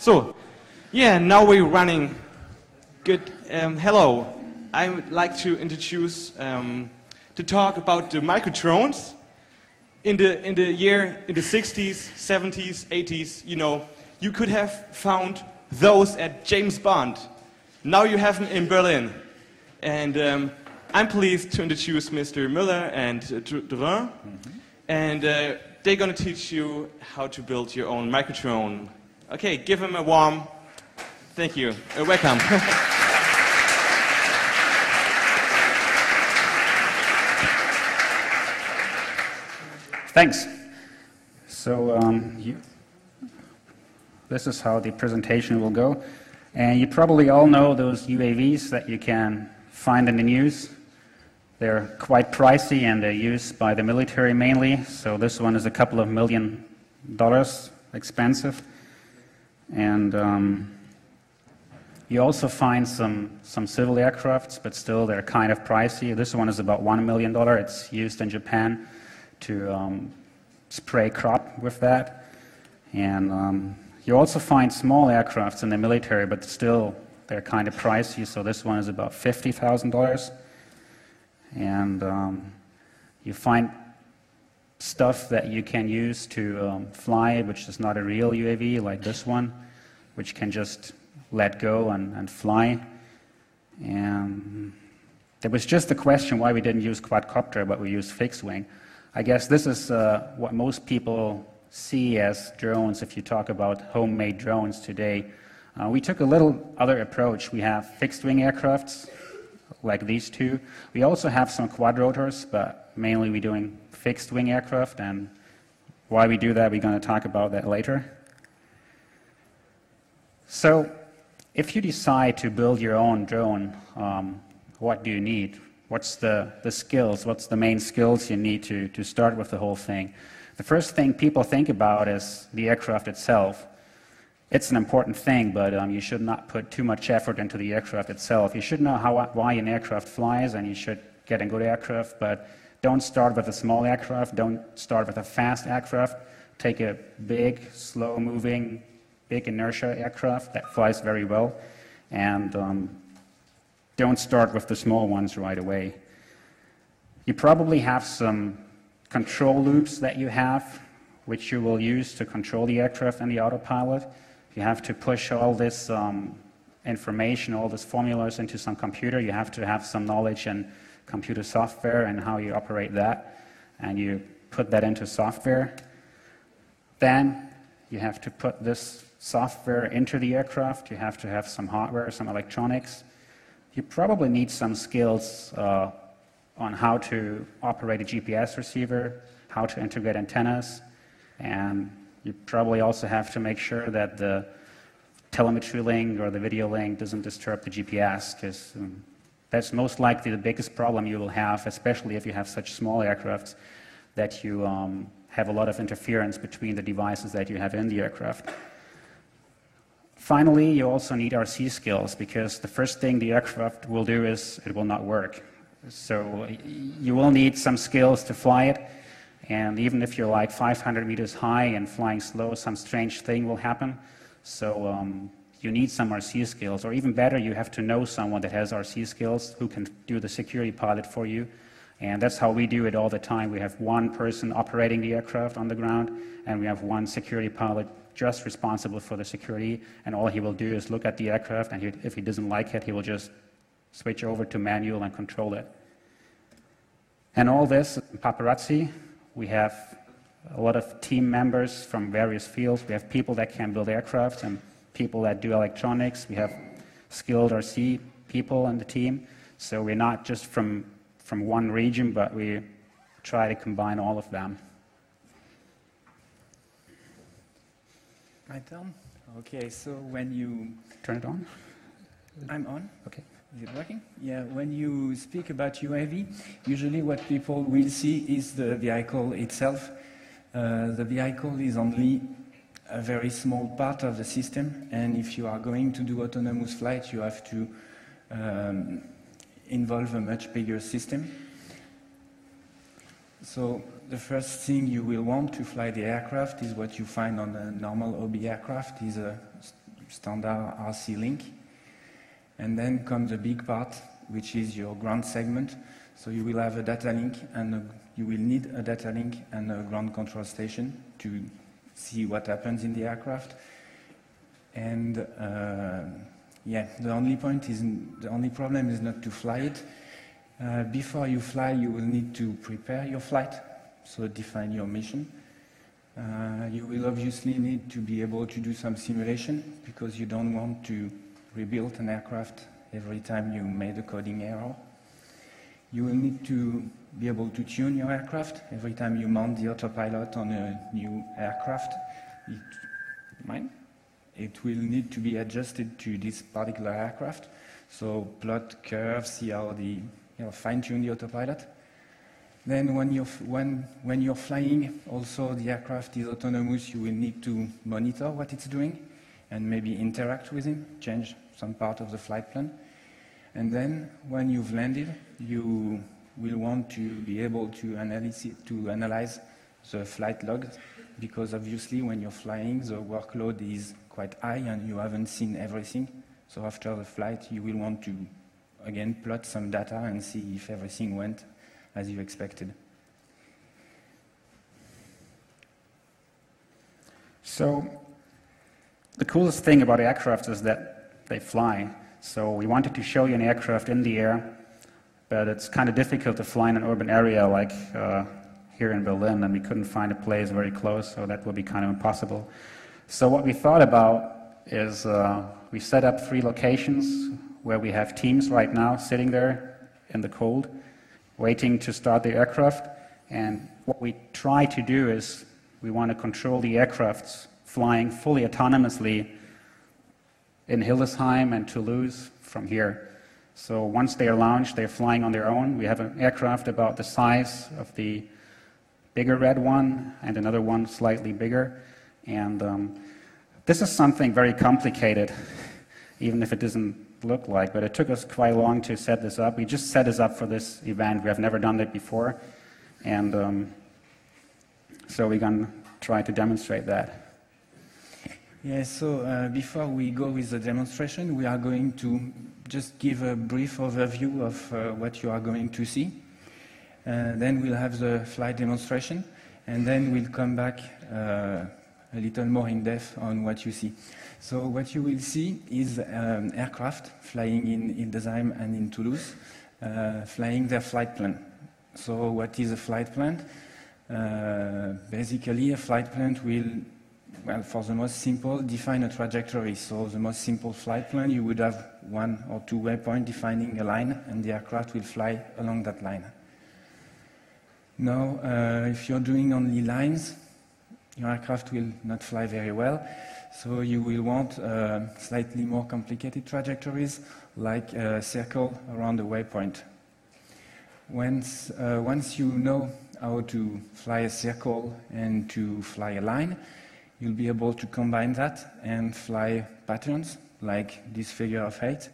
So, yeah, now we're running. Good. Um, hello. I would like to introduce um, to talk about the micro drones. In the in the year in the 60s, 70s, 80s, you know, you could have found those at James Bond. Now you have them in Berlin, and um, I'm pleased to introduce Mr. Müller and uh, Drouin, mm-hmm. and uh, they're going to teach you how to build your own micro drone. Okay, give him a warm thank you. Uh, welcome. Thanks. So um, you, this is how the presentation will go. And you probably all know those UAVs that you can find in the news. They're quite pricey and they're used by the military mainly. So this one is a couple of million dollars expensive. And um, you also find some, some civil aircrafts, but still they're kind of pricey. This one is about $1 million. It's used in Japan to um, spray crop with that. And um, you also find small aircrafts in the military, but still they're kind of pricey. So this one is about $50,000. And um, you find stuff that you can use to um, fly, which is not a real UAV, like this one, which can just let go and, and fly. And there was just a question why we didn't use quadcopter, but we used fixed wing. I guess this is uh, what most people see as drones if you talk about homemade drones today. Uh, we took a little other approach. We have fixed wing aircrafts like these two. We also have some quadrotors, but mainly we're doing fixed wing aircraft. And why we do that, we're going to talk about that later. So, if you decide to build your own drone, um, what do you need? What's the, the skills? What's the main skills you need to, to start with the whole thing? The first thing people think about is the aircraft itself. It's an important thing, but um, you should not put too much effort into the aircraft itself. You should know how, why an aircraft flies, and you should get a good aircraft, but don't start with a small aircraft. Don't start with a fast aircraft. Take a big, slow moving, big inertia aircraft that flies very well, and um, don't start with the small ones right away. You probably have some control loops that you have, which you will use to control the aircraft and the autopilot. You have to push all this um, information, all these formulas into some computer. You have to have some knowledge in computer software and how you operate that, and you put that into software. Then you have to put this software into the aircraft. You have to have some hardware, some electronics you probably need some skills uh, on how to operate a GPS receiver, how to integrate antennas, and you probably also have to make sure that the telemetry link or the video link doesn't disturb the GPS, because um, that's most likely the biggest problem you will have, especially if you have such small aircrafts that you um, have a lot of interference between the devices that you have in the aircraft. Finally, you also need RC skills because the first thing the aircraft will do is it will not work. So you will need some skills to fly it. And even if you're like 500 meters high and flying slow, some strange thing will happen. So um, you need some RC skills. Or even better, you have to know someone that has RC skills who can do the security pilot for you. And that's how we do it all the time. We have one person operating the aircraft on the ground, and we have one security pilot just responsible for the security, and all he will do is look at the aircraft, and he, if he doesn't like it, he will just switch over to manual and control it. And all this, paparazzi, we have a lot of team members from various fields. We have people that can build aircraft and people that do electronics. We have skilled RC people on the team. So we're not just from, from one region, but we try to combine all of them. My turn? Okay, so when you... Turn it on? I'm on. Okay. Is it working? Yeah, when you speak about UAV, usually what people will see is the vehicle itself. Uh, the vehicle is only a very small part of the system, and if you are going to do autonomous flight, you have to um, involve a much bigger system. So the first thing you will want to fly the aircraft is what you find on a normal OB aircraft, is a standard RC link. And then comes the big part, which is your ground segment. So you will have a data link and a, you will need a data link and a ground control station to see what happens in the aircraft. And uh, yeah, the only point is, the only problem is not to fly it. Uh, before you fly, you will need to prepare your flight, so define your mission. Uh, you will obviously need to be able to do some simulation because you don't want to rebuild an aircraft every time you made a coding error. You will need to be able to tune your aircraft every time you mount the autopilot on a new aircraft. It, mine? It will need to be adjusted to this particular aircraft. So plot curves, see how the you know, fine-tune the autopilot. Then when you're, when, when you're flying, also the aircraft is autonomous, you will need to monitor what it's doing and maybe interact with him, change some part of the flight plan. And then when you've landed, you will want to be able to analyze, to analyze the flight logs because obviously when you're flying, the workload is quite high and you haven't seen everything. So after the flight, you will want to, again, plot some data and see if everything went as you expected. So the coolest thing about aircraft is that they fly. So we wanted to show you an aircraft in the air, but it's kind of difficult to fly in an urban area like uh, here in Berlin, and we couldn't find a place very close, so that would be kind of impossible. So what we thought about is uh, we set up three locations where we have teams right now sitting there in the cold, waiting to start the aircraft. And what we try to do is we want to control the aircrafts flying fully autonomously in Hildesheim and Toulouse from here. So once they are launched, they're flying on their own. We have an aircraft about the size of the bigger red one and another one slightly bigger. And um, this is something very complicated, even if it doesn't look like, but it took us quite long to set this up. We just set this up for this event. We have never done it before. And um, so we're going to try to demonstrate that. Yeah, so uh, before we go with the demonstration, we are going to just give a brief overview of uh, what you are going to see. Uh, then we'll have the flight demonstration, and then we'll come back uh, a little more in depth on what you see. So what you will see is um, aircraft flying in, in Hildesheim and in Toulouse, uh, flying their flight plan. So what is a flight plan? Uh, basically, a flight plan will well, for the most simple, define a trajectory. So the most simple flight plan, you would have one or two waypoints defining a line, and the aircraft will fly along that line. Now, uh, if you're doing only lines, your aircraft will not fly very well. So you will want uh, slightly more complicated trajectories, like a circle around a waypoint. Once, uh, once you know how to fly a circle and to fly a line, you'll be able to combine that and fly patterns like this figure of eight.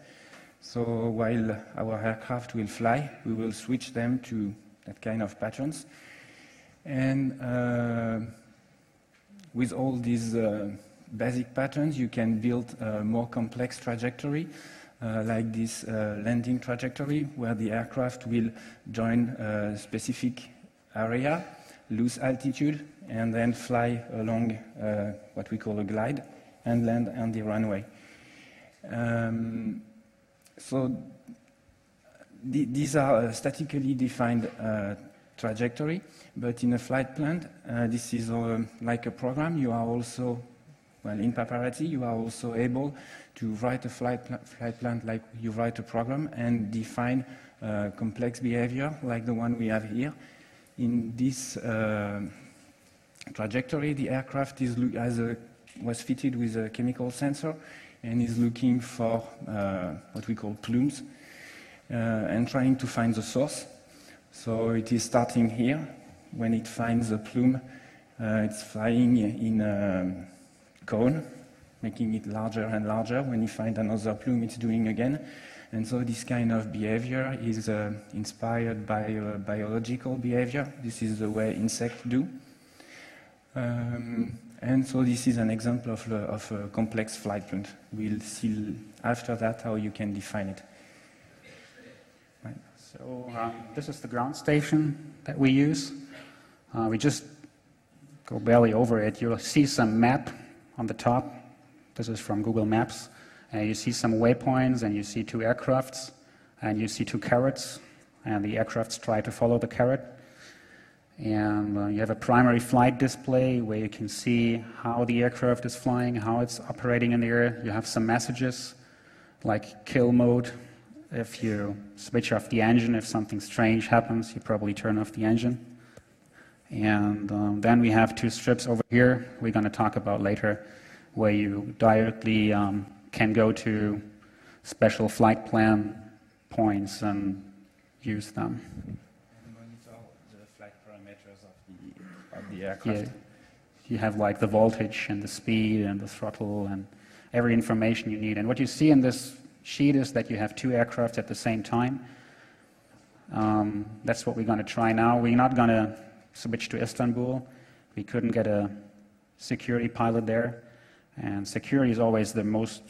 So while our aircraft will fly, we will switch them to that kind of patterns. And uh, with all these uh, basic patterns, you can build a more complex trajectory, uh, like this uh, landing trajectory, where the aircraft will join a specific area, lose altitude, and then fly along uh, what we call a glide and land on the runway. Um, so th these are statically defined uh, trajectory, but in a flight plan, uh, this is uh, like a program. You are also, well, in Paparazzi, you are also able to write a flight, pl flight plan like you write a program and define uh, complex behavior like the one we have here. In this uh, trajectory. The aircraft is a, was fitted with a chemical sensor and is looking for uh, what we call plumes uh, and trying to find the source. So it is starting here. When it finds a plume, uh, it's flying in a cone, making it larger and larger. When you find another plume, it's doing again. And so this kind of behavior is uh, inspired by uh, biological behavior. This is the way insects do. Um, And so this is an example of, a, of a complex flight plan. We'll see after that how you can define it. Right. So um, this is the ground station that we use. Uh, we just go barely over it. You'll see some map on the top. This is from Google Maps. And you see some waypoints, and you see two aircrafts, and you see two carrots, and the aircrafts try to follow the carrot. And uh, you have a primary flight display where you can see how the aircraft is flying, how it's operating in the air. You have some messages like kill mode. If you switch off the engine, if something strange happens, you probably turn off the engine. And um, then we have two strips over here we're going to talk about later where you directly um, can go to special flight plan points and use them. The aircraft. Yeah. You have like the voltage and the speed and the throttle and every information you need. And what you see in this sheet is that you have two aircraft at the same time. Um, that's what we're going to try now. We're not going to switch to Istanbul. We couldn't get a security pilot there. And security is always the most,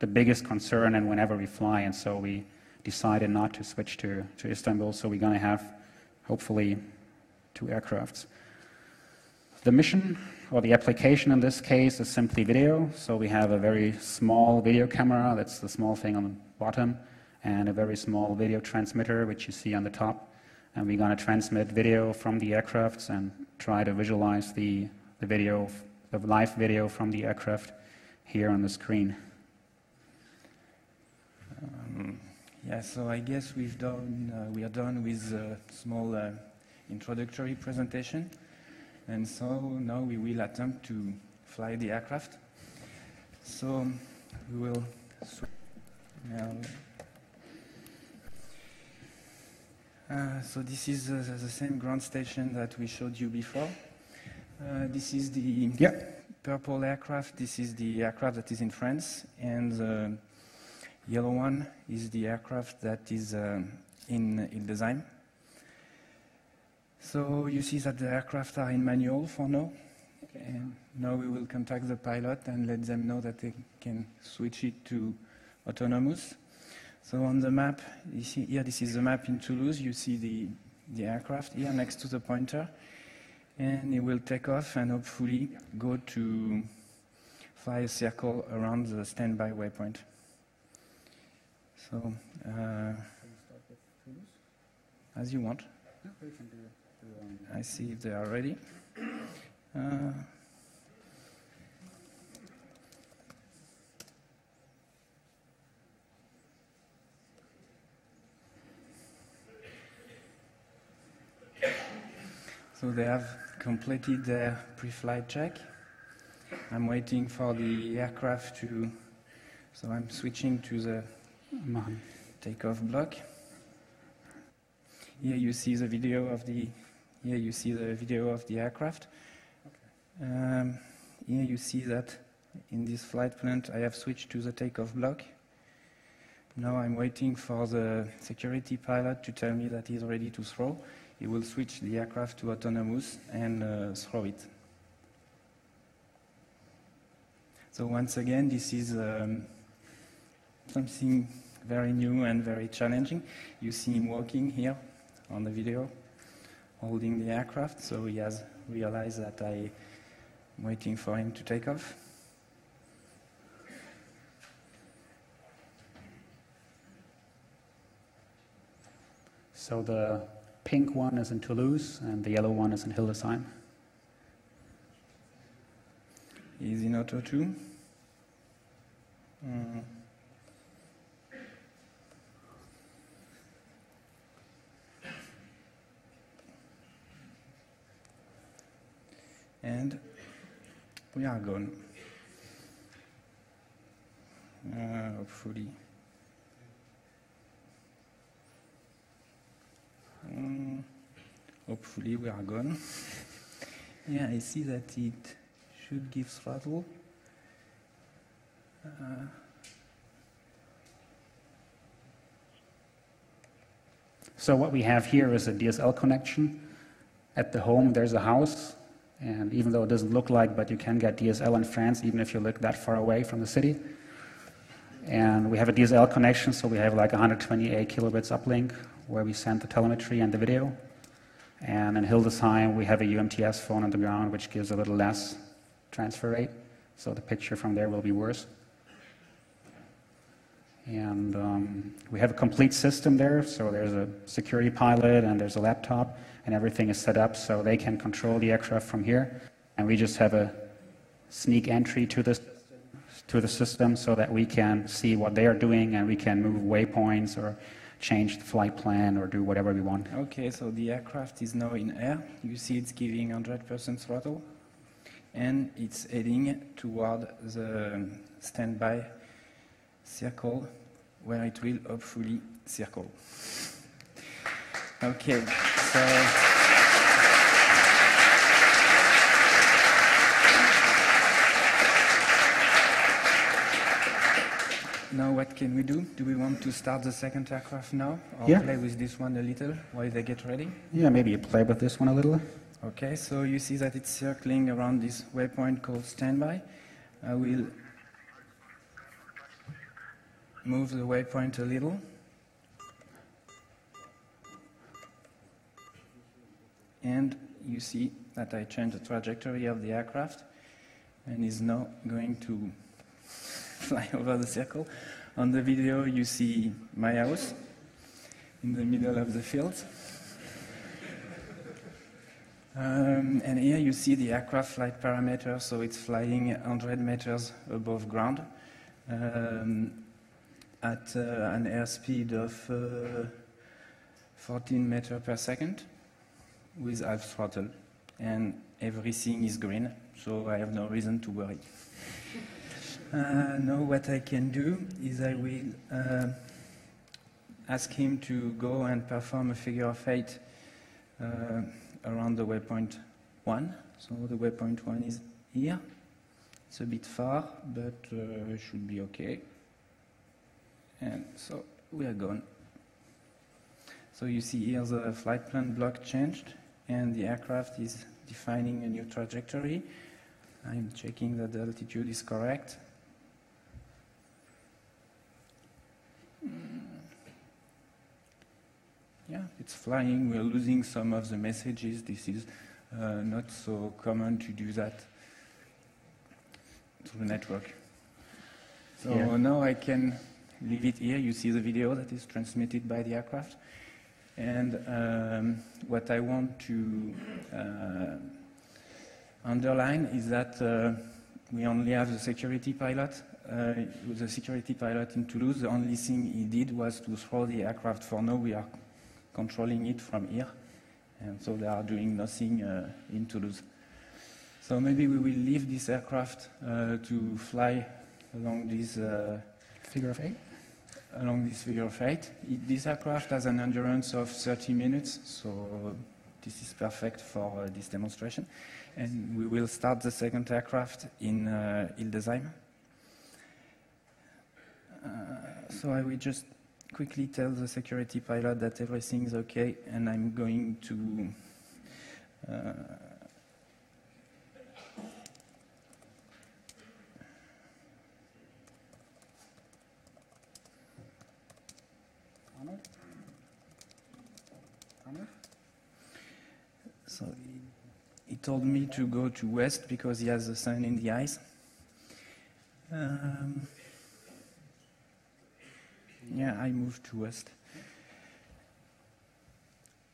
the biggest concern and whenever we fly. And so we decided not to switch to, to Istanbul. So we're going to have, hopefully, two aircrafts. The mission, or the application in this case, is simply video. So we have a very small video camera, that's the small thing on the bottom, and a very small video transmitter, which you see on the top. And we're going to transmit video from the aircrafts and try to visualize the, the video, the live video from the aircraft here on the screen. Um, yeah, so I guess we've done, uh, we are done with a small uh, introductory presentation. And so now we will attempt to fly the aircraft. So we will now. Uh, so this is uh, the same ground station that we showed you before. Uh, this is the yeah. purple aircraft. This is the aircraft that is in France, and the yellow one is the aircraft that is uh, in in design. So you see that the aircraft are in manual for now. Okay. And now we will contact the pilot and let them know that they can switch it to autonomous. So on the map, you see here, this is the map in Toulouse. You see the, the aircraft here next to the pointer. And it will take off and hopefully go to fly a circle around the standby waypoint. So, uh, as you want. I see if they are ready. Uh, so they have completed their pre-flight check. I'm waiting for the aircraft to, so I'm switching to the takeoff block. Here you see the video of the here you see the video of the aircraft. Okay. Um, here you see that in this flight plan I have switched to the takeoff block. Now I'm waiting for the security pilot to tell me that he's ready to throw. He will switch the aircraft to autonomous and uh, throw it. So once again, this is um, something very new and very challenging. You see him walking here on the video holding the aircraft, so he has realized that I'm waiting for him to take off. So the pink one is in Toulouse and the yellow one is in Hildesheim. He's in Auto 2. Mm. And we are gone. Uh, hopefully. Um, hopefully we are gone. yeah, I see that it should give throttle. Uh, so what we have here is a DSL connection. At the home, there's a house And even though it doesn't look like, but you can get DSL in France, even if you look that far away from the city. And we have a DSL connection, so we have like 128 kilobits uplink where we send the telemetry and the video. And in Hildesheim, we have a UMTS phone on the ground, which gives a little less transfer rate. So the picture from there will be worse. And um, we have a complete system there. So there's a security pilot and there's a laptop, and everything is set up so they can control the aircraft from here. And we just have a sneak entry to the, to the system so that we can see what they are doing and we can move waypoints or change the flight plan or do whatever we want. Okay, so the aircraft is now in air. You see it's giving 100% throttle and it's heading toward the standby circle where it will hopefully circle. Okay, so. Now what can we do? Do we want to start the second aircraft now or Yeah. play with this one a little while they get ready? Yeah, maybe you play with this one a little. Okay, so you see that it's circling around this waypoint called standby. I will move the waypoint a little. And you see that I changed the trajectory of the aircraft and is now going to fly over the circle. On the video, you see my house in the middle of the field. Um, and here you see the aircraft flight parameter, so it's flying 100 meters above ground um, at uh, an airspeed of uh, 14 meters per second with half throttle. And everything is green, so I have no reason to worry. Uh, now what I can do is I will uh, ask him to go and perform a figure of eight uh, around the waypoint 1. So the waypoint 1 is here. It's a bit far, but uh, should be okay. And so we are gone. So you see here the flight plan block changed, and the aircraft is defining a new trajectory. I'm checking that the altitude is correct. Yeah, it's flying. We're losing some of the messages. This is uh, not so common to do that through the network. So Yeah. now I can leave it here. You see the video that is transmitted by the aircraft. And um, what I want to uh, underline is that uh, we only have the security pilot. Uh, the security pilot in Toulouse, the only thing he did was to throw the aircraft. For now, we are controlling it from here. And so they are doing nothing uh, in Toulouse. So maybe we will leave this aircraft uh, to fly along this, uh, Figure of eight. Along this figure of eight. It, this aircraft has an endurance of 30 minutes, so this is perfect for uh, this demonstration. And we will start the second aircraft in uh, Hildesheim. Uh, so I will just quickly tell the security pilot that everything is okay, and I'm going to uh, Arnold? Arnold? So he, he told me to go to west because he has the sun in the eyes. Um, yeah, I moved to west.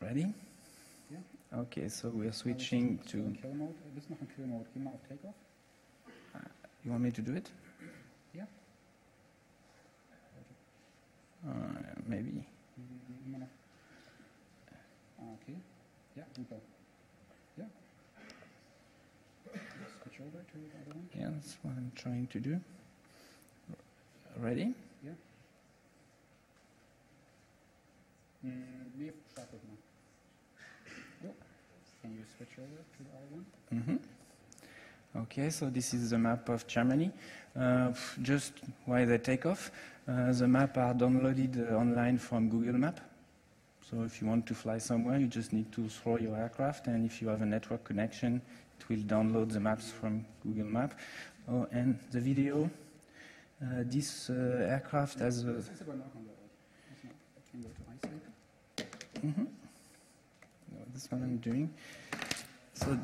Ready? Yeah. Okay, so we're switching to. Kill mode. Bist noch in Kill mode. Geh mal auf Takeoff. You want me to do it? Yeah. Uh, maybe. Ah, okay. Ja, super. Ja. Switch over to the other one. Yeah, that's what I'm trying to do. Ready? Mm, now. Jo. Can you switch over to the other one? hmm Okay, so this is the map of Germany. Uh, just while they take off, uh, the map are downloaded uh, online from Google Map. So if you want to fly somewhere, you just need to throw your aircraft, and if you have a network connection, it will download the maps from Google Map. Oh, and the video, uh, this uh, aircraft has a... Mhm. No, this one I'm doing. So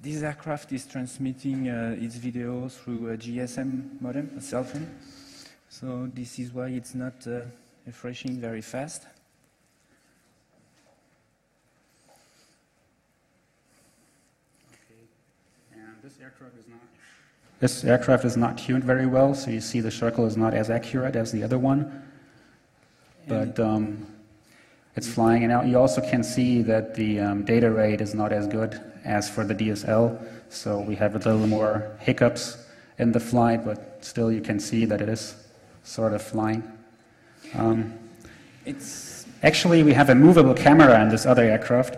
this aircraft is transmitting uh, its video through a GSM modem, a cell phone. So this is why it's not uh, refreshing very fast. This aircraft is not tuned very well, so you see the circle is not as accurate as the other one. But um, it's flying, and now you also can see that the um, data rate is not as good as for the DSL, so we have a little more hiccups in the flight, but still you can see that it is sort of flying. Um, It's Actually, we have a movable camera in this other aircraft,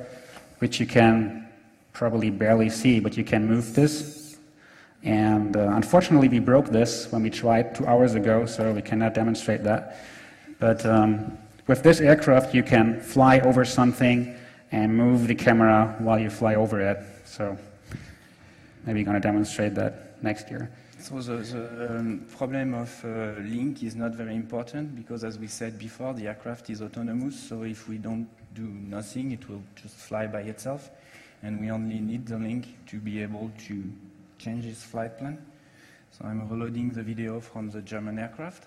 which you can probably barely see, but you can move this. And uh, unfortunately, we broke this when we tried two hours ago, so we cannot demonstrate that. But um, with this aircraft, you can fly over something and move the camera while you fly over it. So maybe going to demonstrate that next year. So the, the um, problem of uh, link is not very important because, as we said before, the aircraft is autonomous. So if we don't do nothing, it will just fly by itself, and we only need the link to be able to change its flight plan. So I'm reloading the video from the German aircraft,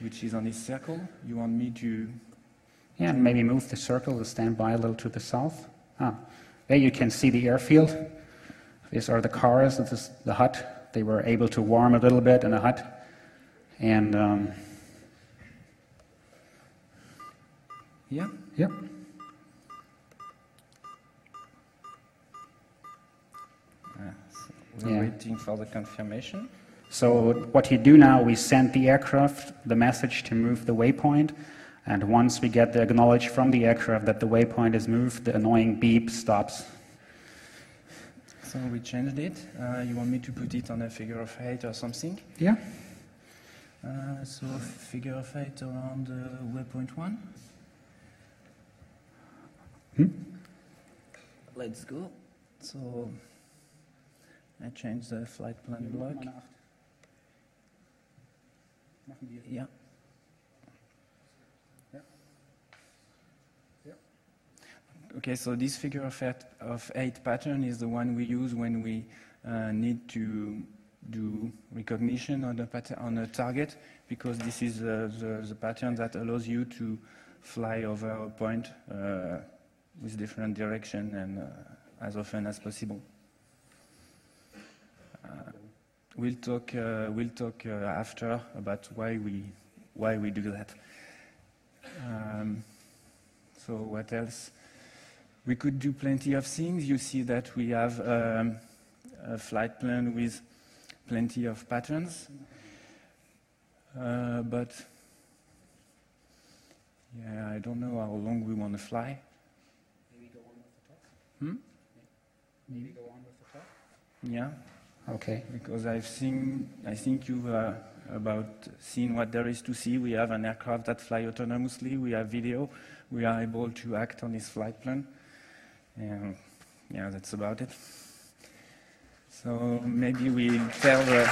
which is on this circle. You want me to? Yeah, and maybe move the circle to stand by a little to the south. Ah, there you can see the airfield. These are the cars, this is the hut. They were able to warm a little bit in the hut. And, um, Yeah. yep. Ah, we're Yeah. waiting for the confirmation. So what you do now, we send the aircraft the message to move the waypoint. And once we get the acknowledge from the aircraft that the waypoint is moved, the annoying beep stops. So we changed it. Uh, you want me to put it on a figure of eight or something? Yeah. Uh, so figure of eight around uh, waypoint one. Hmm? Let's go. So I change the flight plan block. Yeah. Okay, so this figure of eight, of eight pattern is the one we use when we uh, need to do recognition on a, pat- on a target because this is uh, the, the pattern that allows you to fly over a point uh, with different direction and uh, as often as possible. We'll talk, uh, we'll talk uh, after about why we, why we do that. Um, so what else? We could do plenty of things. You see that we have um, a flight plan with plenty of patterns. Uh, but yeah, I don't know how long we want to fly. Maybe go on with the talk. Hmm? Maybe go on with the talk. Yeah, Okay. because I've seen, I think you've uh, about seen what there is to see. We have an aircraft that fly autonomously. We have video. We are able to act on this flight plan. And yeah, that's about it. So maybe we tell the.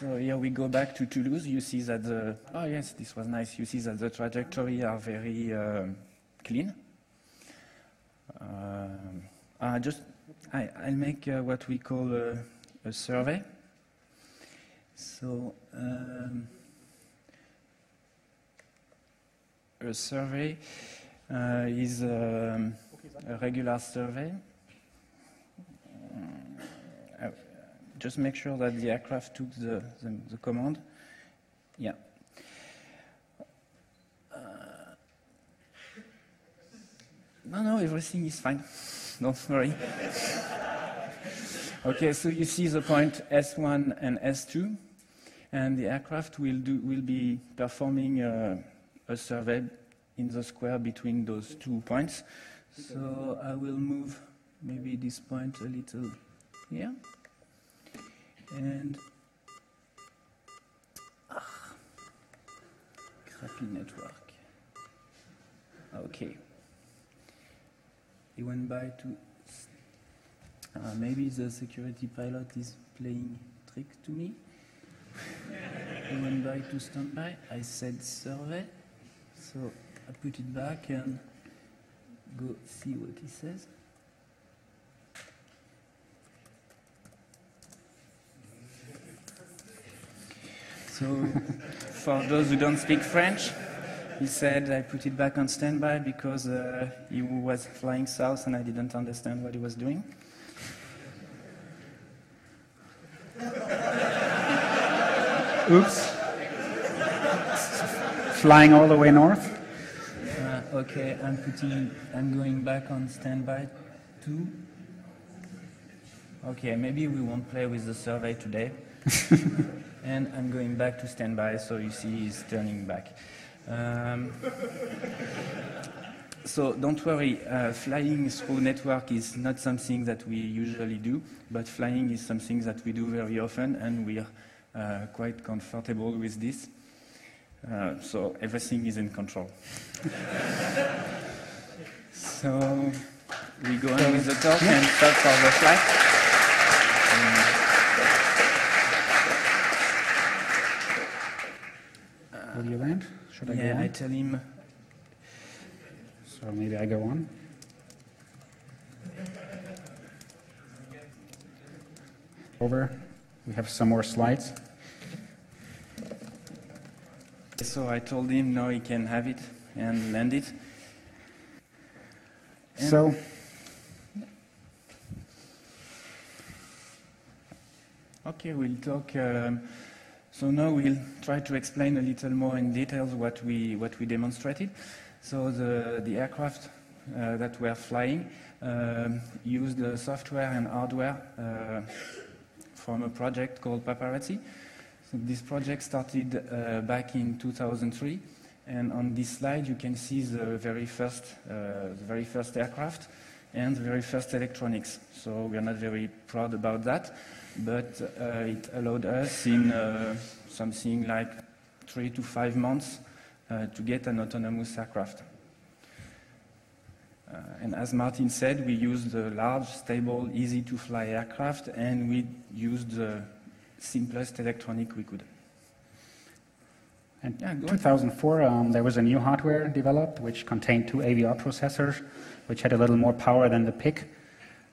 So here we go back to Toulouse. You see that the oh yes, this was nice. You see that the trajectory are very um clean. Um, uh, just I, I'll make uh, what we call a, a survey. So um, a survey uh, is um, a regular survey. Uh, just make sure that the aircraft took the, the, the command. Yeah. Uh, no, no, everything is fine. Don't worry. okay, so you see the point S1 and S2, and the aircraft will, do, will be performing uh, a survey in the square between those two points. So I will move maybe this point a little here. And IP network. Okay. He went by to. Uh, maybe the security pilot is playing trick to me. he went by to standby. I said survey, so I put it back and go see what he says. So, for those who don't speak French, he said I put it back on standby because uh, he was flying south and I didn't understand what he was doing. Oops. Flying all the way north. Uh, okay, I'm putting, I'm going back on standby two. Okay, maybe we won't play with the survey today. and I'm going back to standby, so you see he's turning back. Um, so don't worry, uh, flying through network is not something that we usually do, but flying is something that we do very often, and we're uh, quite comfortable with this. Uh, so everything is in control. so we go on with the talk and start for the flight. You land? Should I yeah, go I tell him. So maybe I go on. Over. We have some more slides. So I told him no, he can have it and land it. And- So, Okay, we'll talk. Um, so now we'll try to explain a little more in details what we what we demonstrated. So the the aircraft uh, that were flying um, used the software and hardware uh, from a project called Paparazzi. So this project started uh, back in 2003, and on this slide you can see the very first uh, the very first aircraft and the very first electronics. So we are not very proud about that, but uh, it allowed us in uh, something like three to five months uh, to get an autonomous aircraft. Uh, and as Martin said, we used the large, stable, easy to fly aircraft, and we used the simplest electronic we could. in Yeah, 2004, um, there was a new hardware developed which contained two AVR processors, which had a little more power than the PIC.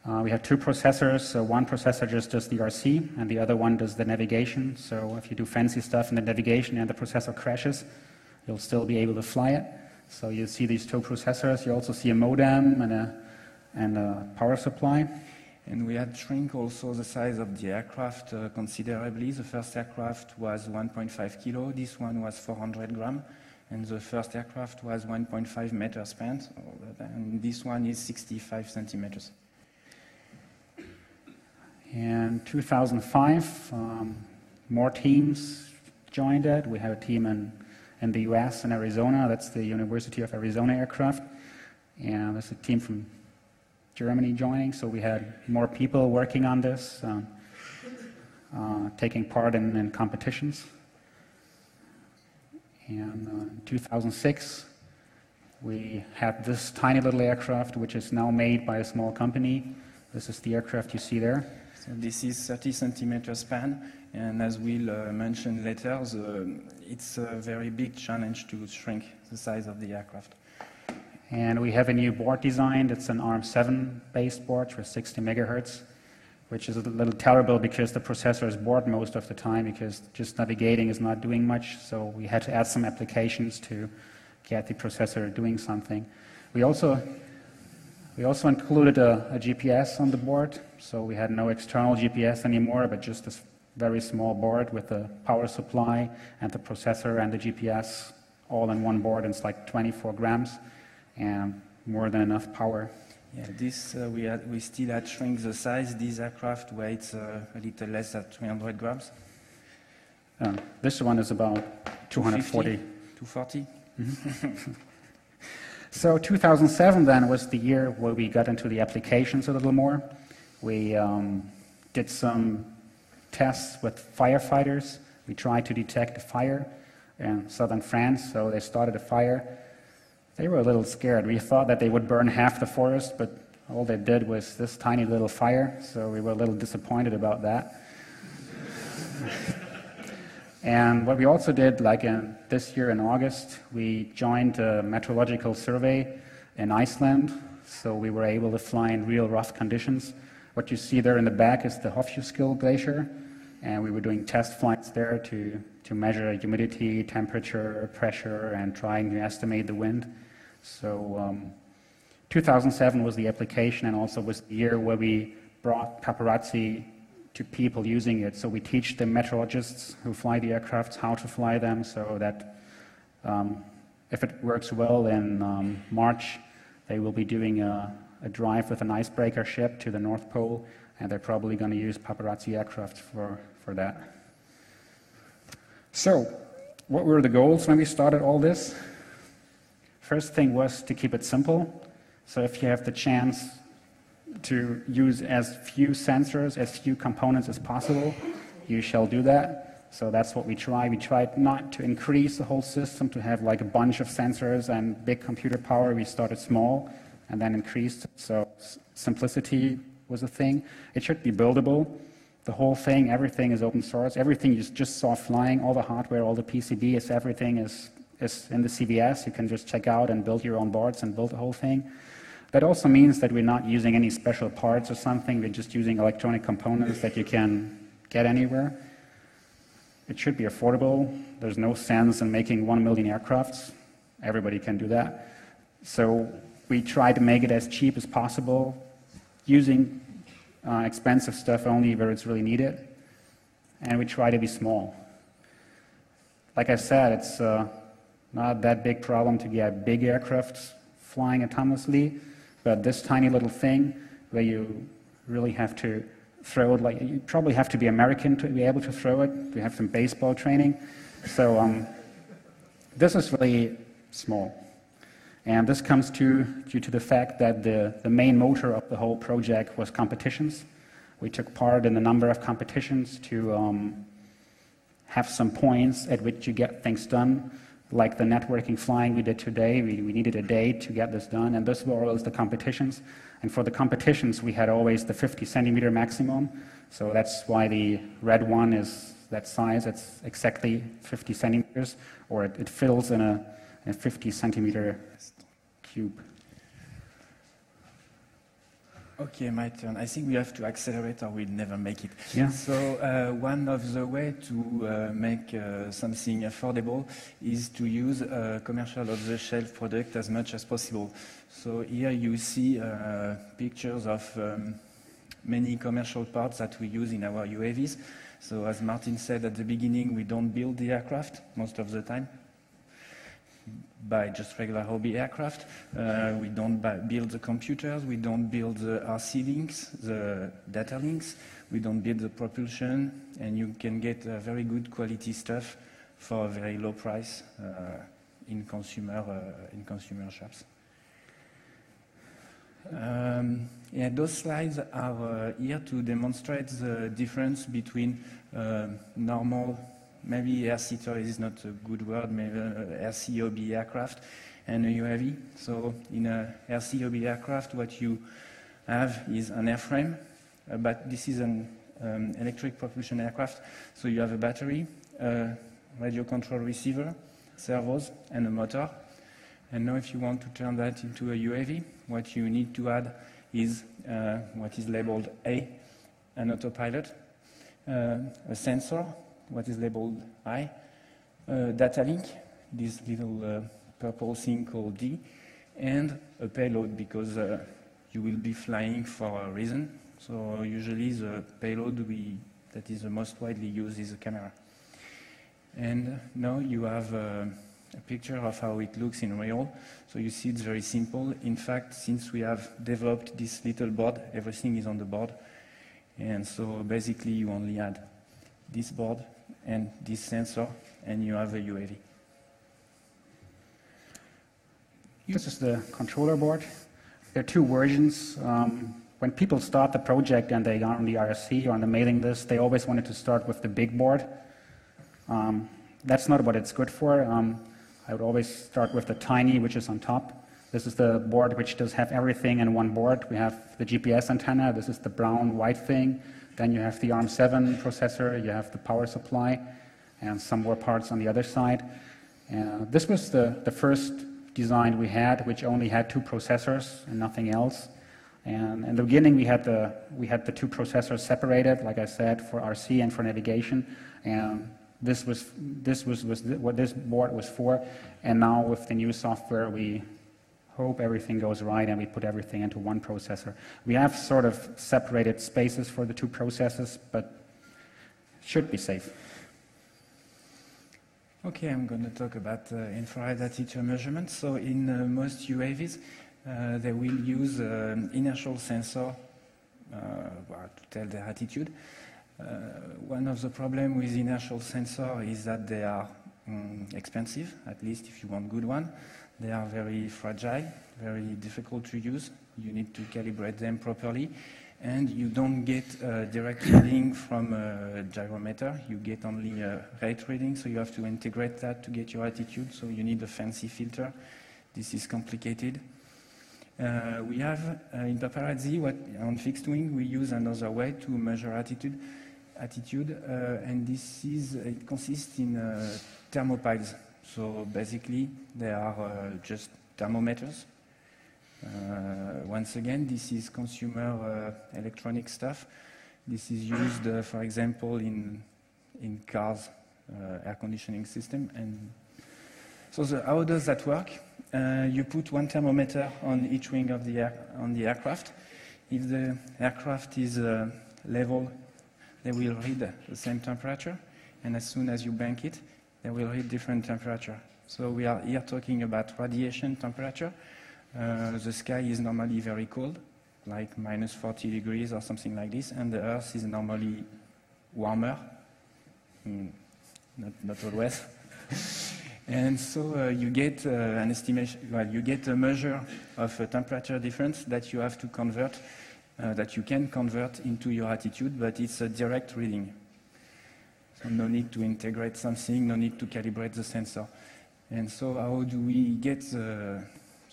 Uh, we had two processors. So one processor just does the RC, and the other one does the navigation. So if you do fancy stuff in the navigation and the processor crashes, you'll still be able to fly it. So you see these two processors. You also see a modem and a, and a power supply. And we had shrink also the size of the aircraft uh, considerably. The first aircraft was 1.5 kilo, this one was 400 gram, and the first aircraft was 1.5 meters span, and this one is 65 centimeters. In 2005, um, more teams joined it. We have a team in, in the US and Arizona. That's the University of Arizona Aircraft. And there's a team from Germany joining. So we had more people working on this, um, uh, taking part in, in competitions. And uh, in 2006, we had this tiny little aircraft, which is now made by a small company. This is the aircraft you see there. So this is 30 centimeter span, and as we'll uh, mention later, the, it's a very big challenge to shrink the size of the aircraft. And we have a new board design. It's an ARM7 based board with 60 megahertz, which is a little terrible because the processor is bored most of the time because just navigating is not doing much. So we had to add some applications to get the processor doing something. We also we also included a, a GPS on the board, so we had no external GPS anymore, but just this very small board with the power supply and the processor and the GPS all in one board. And it's like 24 grams and more than enough power. Yeah, this uh, we, had, we still had shrink the size. This aircraft weighs uh, a little less than 300 grams. Uh, this one is about 240. 240. So 2007 then was the year where we got into the applications a little more. We um, did some tests with firefighters. We tried to detect a fire in southern France, so they started a fire. They were a little scared. We thought that they would burn half the forest, but all they did was this tiny little fire, so we were a little disappointed about that. and what we also did, like in this year in August, we joined a meteorological survey in Iceland, so we were able to fly in real rough conditions. What you see there in the back is the Hofsjökull Glacier, and we were doing test flights there to, to measure humidity, temperature, pressure, and trying to estimate the wind. So um, 2007 was the application and also was the year where we brought paparazzi to people using it. So we teach the meteorologists who fly the aircrafts how to fly them so that um, if it works well in um, March, they will be doing a, a, drive with an icebreaker ship to the North Pole, and they're probably going to use paparazzi aircraft for, for that. So, what were the goals when we started all this? First thing was to keep it simple. So if you have the chance to use as few sensors, as few components as possible, you shall do that. So that's what we try. We tried not to increase the whole system to have like a bunch of sensors and big computer power. We started small and then increased. So simplicity was a thing. It should be buildable. The whole thing, everything is open source. Everything you just saw flying, all the hardware, all the PCBs, everything is is in the CVS. You can just check out and build your own boards and build the whole thing. That also means that we're not using any special parts or something. We're just using electronic components that you can get anywhere. It should be affordable. There's no sense in making one million aircrafts. Everybody can do that. So we try to make it as cheap as possible, using uh, expensive stuff only where it's really needed. And we try to be small. Like I said, it's uh, not that big problem to get big aircrafts flying autonomously, but this tiny little thing where you really have to throw it, like you probably have to be American to be able to throw it. We have some baseball training. So um, this is really small. And this comes to, due to the fact that the, the main motor of the whole project was competitions. We took part in a number of competitions to um, have some points at which you get things done like the networking flying we did today, we, we needed a day to get this done, and this were always the competitions. And for the competitions, we had always the 50 centimeter maximum, so that's why the red one is that size, it's exactly 50 centimeters, or it, it fills in a, a 50 centimeter cube. Okay, my turn. I think we have to accelerate or we'll never make it. Yeah. So uh, one of the way to uh, make uh, something affordable is to use a commercial off-the-shelf product as much as possible. So here you see uh, pictures of um, many commercial parts that we use in our UAVs. So as Martin said at the beginning, we don't build the aircraft most of the time by just regular hobby aircraft. Uh, we don't build the computers, we don't build the RC links, the data links, we don't build the propulsion, and you can get uh, very good quality stuff for a very low price uh, in consumer uh, in consumer shops. Um, yeah, those slides are uh, here to demonstrate the difference between uh, normal maybe RC is not a good word, maybe uh, RC aircraft and a UAV. So in a RC aircraft, what you have is an airframe, uh, but this is an um, electric propulsion aircraft. So you have a battery, a radio control receiver, servos, and a motor. And now if you want to turn that into a UAV, what you need to add is uh, what is labeled A, an autopilot, uh, a sensor, what is labeled I, uh, data link, this little uh, purple thing called D, and a payload because uh, you will be flying for a reason. So usually the payload we, that is the most widely used is a camera. And now you have uh, a picture of how it looks in real. So you see it's very simple. In fact, since we have developed this little board, everything is on the board. And so basically you only add this board and this sensor, and you have a UAV. This is the controller board. There are two versions. Um, when people start the project and they are on the IRC or on the mailing list, they always wanted to start with the big board. Um, that's not what it's good for. Um, I would always start with the tiny, which is on top. This is the board which does have everything in one board. We have the GPS antenna. This is the brown white thing. Then you have the ARM7 processor. You have the power supply and some more parts on the other side. Uh, this was the, the first design we had, which only had two processors and nothing else. And in the beginning, we had the, we had the two processors separated, like I said, for RC and for navigation. And this was, this was, was what this board was for. And now with the new software, we hope everything goes right and we put everything into one processor. We have sort of separated spaces for the two processes, but should be safe. Okay, I'm going to talk about uh, infrared attitude measurement. So in uh, most UAVs, uh, they will use an inertial sensor uh, to tell their attitude. Uh, one of the problems with inertial sensor is that they are um, expensive, at least if you want good one. They are very fragile, very difficult to use. You need to calibrate them properly and you don't get a direct reading from a gyrometer. You get only a rate reading, so you have to integrate that to get your attitude. So you need a fancy filter. This is complicated. Uh, we have uh, in paparazzi, what, on fixed wing, we use another way to measure attitude. Attitude, uh, and this is it consists in uh, thermopiles. So basically, they are uh, just thermometers uh, once again, this is consumer uh, electronic stuff. This is used, uh, for example, in, in cars, air conditioning system. And so the, how does that work? you put one thermometer on each wing of the, air, on the aircraft. If the aircraft is level, they will read the same temperature. And as soon as you bank it, they will read different temperature. So we are here talking about radiation temperature. Uh, the sky is normally very cold, like minus 40 degrees or something like this, and the Earth is normally warmer. Mm, not, not always. and so uh, you get uh, an estimation, well, you get a measure of a temperature difference that you have to convert, uh, that you can convert into your attitude, but it's a direct reading. So no need to integrate something, no need to calibrate the sensor. And so how do we get the,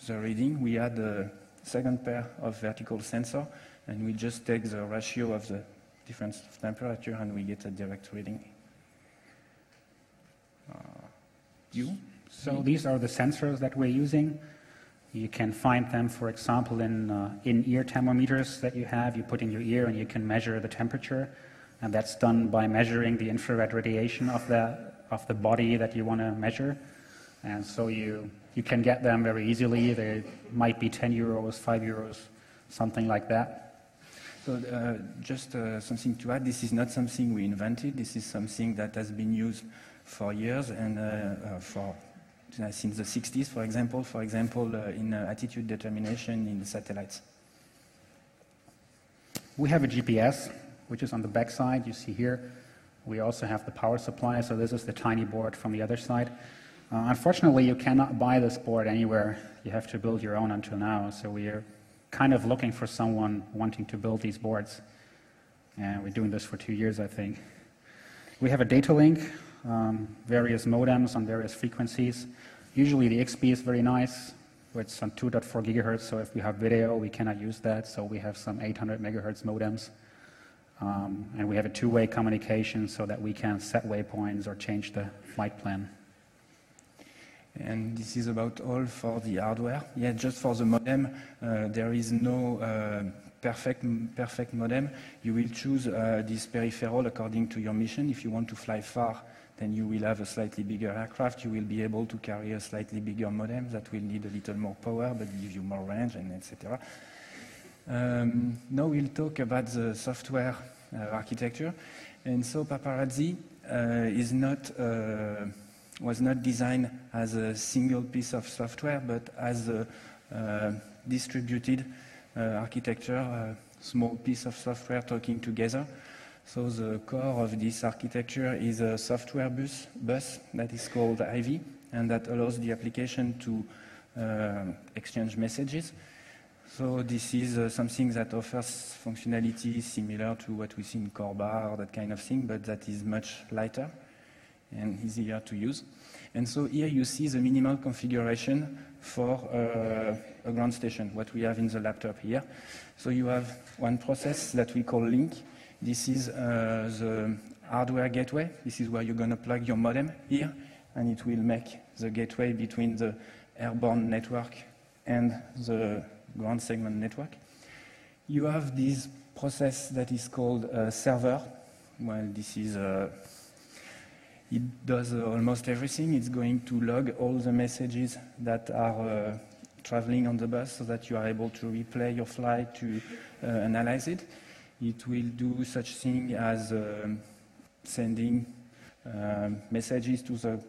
the reading, we add a second pair of vertical sensor, and we just take the ratio of the difference of temperature, and we get a direct reading. Uh, you? So these are the sensors that we're using. You can find them, for example, in uh, in-ear thermometers that you have. You put in your ear, and you can measure the temperature, and that's done by measuring the infrared radiation of the of the body that you want to measure. And so you you can get them very easily. They might be 10 euros, 5 euros, something like that. So uh, just uh, something to add, this is not something we invented. This is something that has been used for years and uh, uh for uh, since the 60s, for example, for example, uh, in attitude determination in satellites. We have a GPS, which is on the back side, you see here. We also have the power supply, so this is the tiny board from the other side. Uh, unfortunately, you cannot buy this board anywhere. You have to build your own until now. So we are kind of looking for someone wanting to build these boards. And we're doing this for two years, I think. We have a data link, um, various modems on various frequencies. Usually the XBee is very nice. It's on 2.4 gigahertz, so if we have video, we cannot use that. So we have some 800 megahertz modems. Um, and we have a two-way communication so that we can set waypoints or change the flight plan. And this is about all for the hardware. Yeah, just for the modem, uh, there is no uh, perfect, perfect modem. You will choose uh, this peripheral according to your mission. If you want to fly far, then you will have a slightly bigger aircraft. You will be able to carry a slightly bigger modem that will need a little more power but give you more range and etc. Um, now we'll talk about the software uh, architecture. And so Paparazzi uh, is not uh, was not designed as a single piece of software, but as a uh, distributed architecture, a small piece of software talking together. So the core of this architecture is a software bus, bus that is called Ivy, and that allows the application to uh, exchange messages. So this is uh, something that offers functionality similar to what we see in Corba or that kind of thing, but that is much lighter. and easier to use. And so here you see the minimal configuration for uh, a ground station, what we have in the laptop here. So you have one process that we call link. This is uh, the hardware gateway. This is where you're going to plug your modem here, and it will make the gateway between the airborne network and the ground segment network. You have this process that is called a server. Well, this is a it does uh, almost everything. It's going to log all the messages that are uh, traveling on the bus so that you are able to replay your flight to uh, analyze it. It will do such thing as um, sending um, messages to the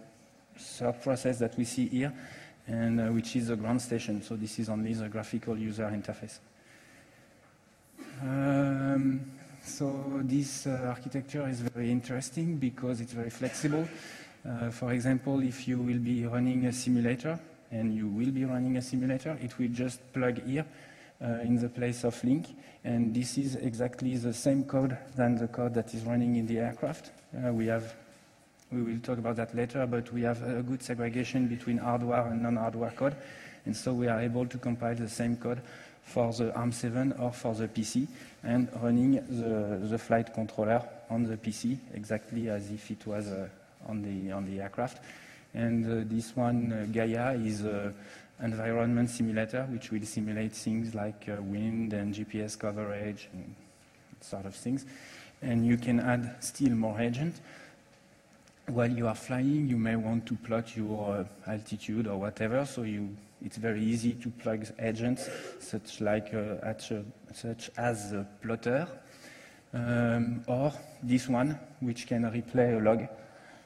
third process that we see here, and uh, which is the ground station. So this is only the graphical user interface. Um, so this uh, architecture is very interesting because it's very flexible. Uh, for example, if you will be running a simulator, and you will be running a simulator, it will just plug here uh, in the place of link. And this is exactly the same code than the code that is running in the aircraft. Uh, we have, we will talk about that later, but we have a good segregation between hardware and non-hardware code. And so we are able to compile the same code for the ARM7 or for the PC and running the, the flight controller on the PC exactly as if it was uh, on, the, on the aircraft. And uh, this one, uh, Gaia, is an environment simulator which will simulate things like uh, wind and GPS coverage and sort of things. And you can add still more agents. While you are flying, you may want to plot your uh, altitude or whatever, so you it's very easy to plug agents such, like, uh, such as a plotter um, or this one which can replay a log.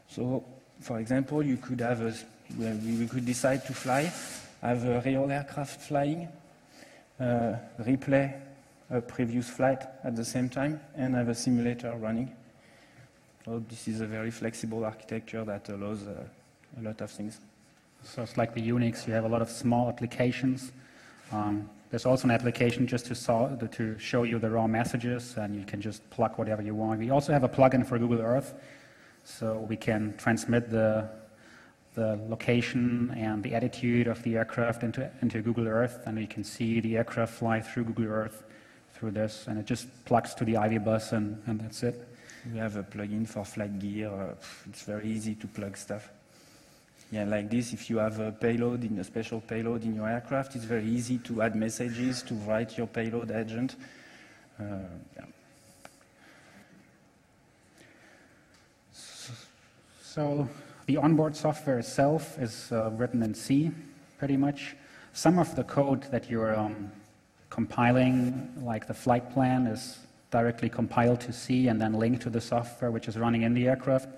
So, for example, you could have a, we could decide to fly, have a real aircraft flying, uh, replay a previous flight at the same time, and have a simulator running. So this is a very flexible architecture that allows uh, a lot of things. So it's like the Unix, you have a lot of small applications. Um, there's also an application just to, saw, to show you the raw messages, and you can just plug whatever you want. We also have a plugin for Google Earth, so we can transmit the, the location and the attitude of the aircraft into, into Google Earth, and you can see the aircraft fly through Google Earth through this, and it just plugs to the Ivy bus, and, and that's it. We have a plugin for flight gear. Uh, it's very easy to plug stuff. Yeah, like this, if you have a payload, in a special payload in your aircraft, it's very easy to add messages to write your payload agent. Uh, yeah. So the onboard software itself is uh, written in C, pretty much. Some of the code that you're um, compiling, like the flight plan, is directly compiled to C and then linked to the software which is running in the aircraft.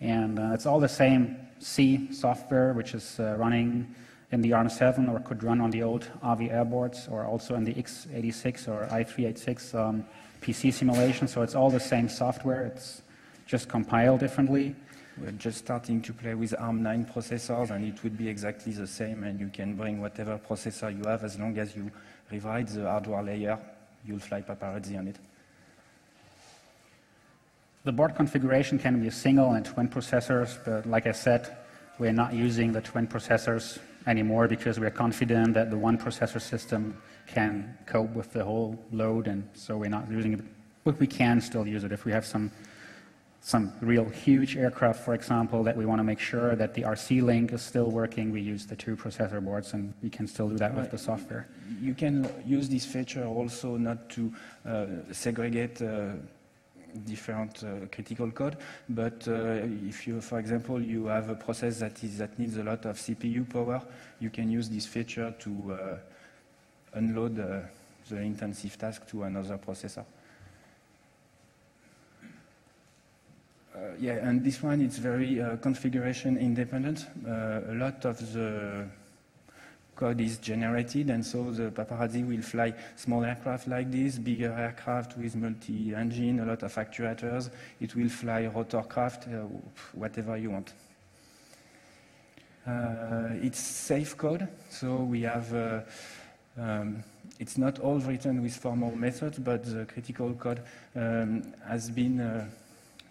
And uh, it's all the same C software, which is uh, running in the ARM7 or could run on the old AVR airboards or also in the x86 or i386 um, PC simulation. So it's all the same software. It's just compiled differently. We're just starting to play with ARM9 processors, and it would be exactly the same. And you can bring whatever processor you have as long as you rewrite the hardware layer. You'll fly paparazzi on it. The board configuration can be a single and twin processors, but like I said, we're not using the twin processors anymore because we're confident that the one processor system can cope with the whole load, and so we're not using it. But we can still use it if we have some some real huge aircraft, for example, that we want to make sure that the RC link is still working, we use the two processor boards, and we can still do that with the software. You can use this feature also not to uh, segregate uh, different uh, critical code. But uh, if you, for example, you have a process that is that needs a lot of CPU power, you can use this feature to uh, unload the intensive task to another processor. Yeah, and this one is very uh, configuration independent. Uh, a lot of the code is generated, and so the paparazzi will fly small aircraft like this, bigger aircraft with multi-engine, a lot of actuators. It will fly rotorcraft, uh, whatever you want. Uh, it's safe code, so we have, uh, um, it's not all written with formal methods, but the critical code um, has been uh,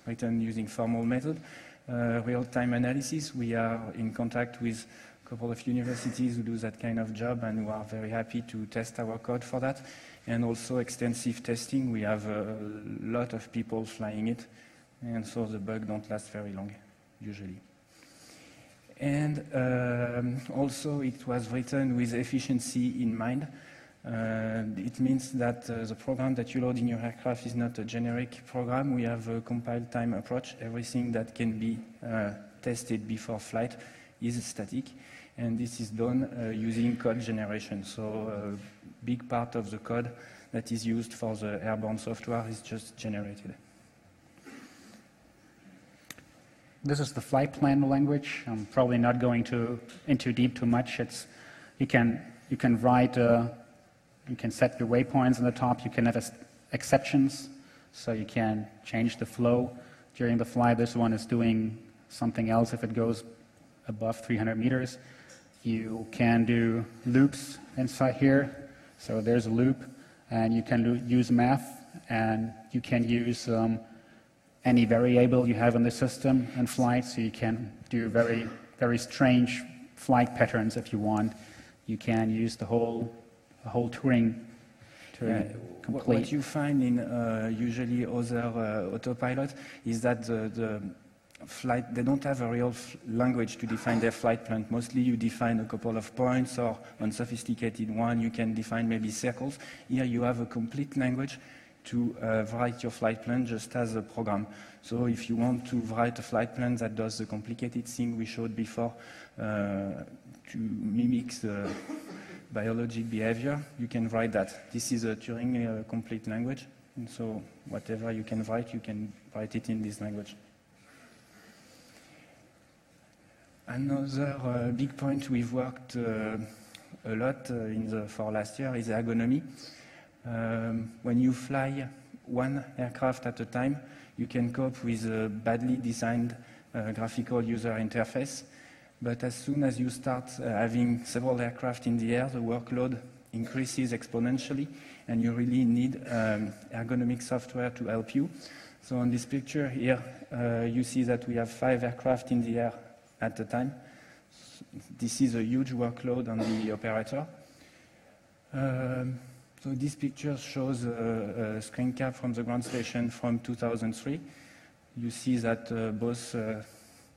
written using formal method. Uh, real-time analysis, we are in contact with a couple of universities who do that kind of job and who are very happy to test our code for that. And also extensive testing, we have a lot of people flying it, and so the bug don't last very long, usually. And um, also it was written with efficiency in mind. Uh, it means that uh, the program that you load in your aircraft is not a generic program. We have a compile time approach. Everything that can be uh, tested before flight is static. And this is done uh, using code generation. So a big part of the code that is used for the airborne software is just generated. This is the flight plan language. I'm probably not going to, into deep too much. It's, you, can, you can write uh, you can set your waypoints on the top. You can have exceptions, so you can change the flow during the flight. This one is doing something else if it goes above 300 meters. You can do loops inside here. So there's a loop, and you can use math, and you can use um, any variable you have in the system in flight. So you can do very, very strange flight patterns if you want. You can use the whole a whole Turing to yeah. complete. What you find in uh, usually other uh, autopilot is that the, the, flight, they don't have a real language to define their flight plan. Mostly you define a couple of points or unsophisticated one, you can define maybe circles. Here you have a complete language to uh, write your flight plan just as a program. So if you want to write a flight plan that does the complicated thing we showed before uh, to mimic the biologic behavior, you can write that. This is a Turing uh, complete language, and so whatever you can write, you can write it in this language. Another uh, big point we've worked uh, a lot uh, in the, for last year is ergonomy. Um, when you fly one aircraft at a time, you can cope with a badly designed uh, graphical user interface but as soon as you start uh, having several aircraft in the air, the workload increases exponentially, and you really need um, ergonomic software to help you. So on this picture here, uh, you see that we have five aircraft in the air at a time. This is a huge workload on the operator. Um, so this picture shows a, a, screen cap from the ground station from 2003. You see that uh, both uh,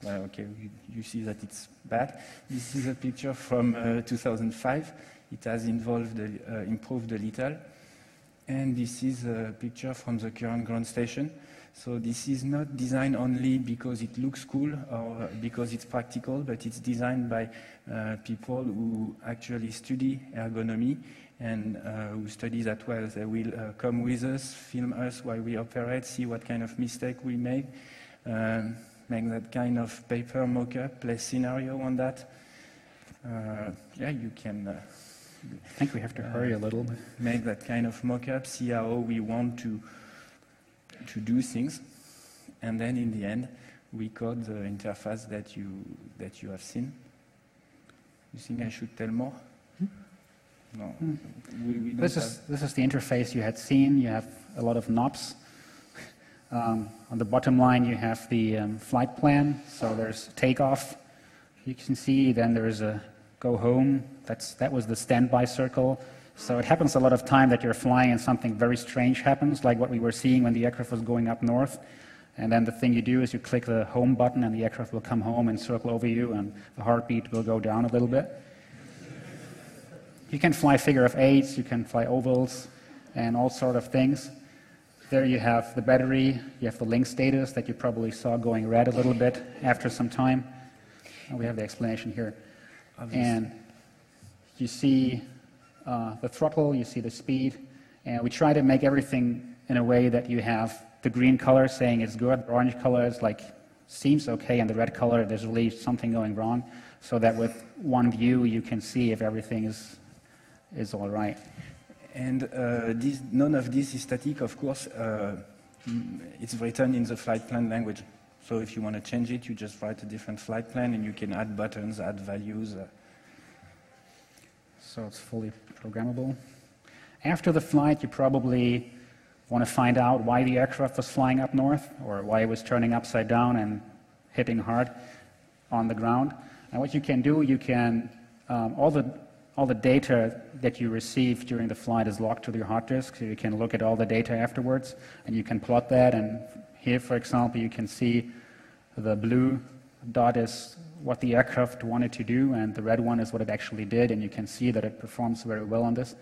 well, okay, you, you, see that it's bad. This is a picture from uh, 2005. It has involved, uh, improved a little. And this is a picture from the current ground station. So this is not designed only because it looks cool or because it's practical, but it's designed by uh, people who actually study ergonomy and uh, who study that well. They will uh, come with us, film us while we operate, see what kind of mistake we make. Um, make that kind of paper mock-up, play scenario on that. Uh, yeah, you can. Uh, I think we have to hurry a little. Make that kind of mock-up, see how we want to to do things, and then in the end, we code the interface that you that you have seen. You think I should tell more? Hmm? No. Hmm. We, we this is this is the interface you had seen. You have a lot of knobs um, on the bottom line, you have the um, flight plan. So there's takeoff, you can see. Then there's a go home. That's, that was the standby circle. So it happens a lot of time that you're flying and something very strange happens, like what we were seeing when the aircraft was going up north. And then the thing you do is you click the home button and the aircraft will come home and circle over you and the heartbeat will go down a little bit. You can fly figure of eights, you can fly ovals and all sort of things. There you have the battery, you have the link status that you probably saw going red a little bit after some time. And we have the explanation here. Obviously. And you see uh, the throttle, you see the speed, and we try to make everything in a way that you have the green color saying it's good, the orange color is like seems okay, and the red color there's really something going wrong, so that with one view you can see if everything is is all right. And uh, this, none of this is static, of course. Uh, it's written in the flight plan language. So if you want to change it, you just write a different flight plan and you can add buttons, add values. Uh. So it's fully programmable. After the flight, you probably Want to find out why the aircraft was flying up north or why it was turning upside down and hitting hard on the ground. And what you can do, you can, um, all, the, all the data that you receive during the flight is locked to your hard disk, so you can look at all the data afterwards, and you can plot that. And here, for example, you can see the blue dot is what the aircraft wanted to do, and the red one is what it actually did, and you can see that it performs very well on this.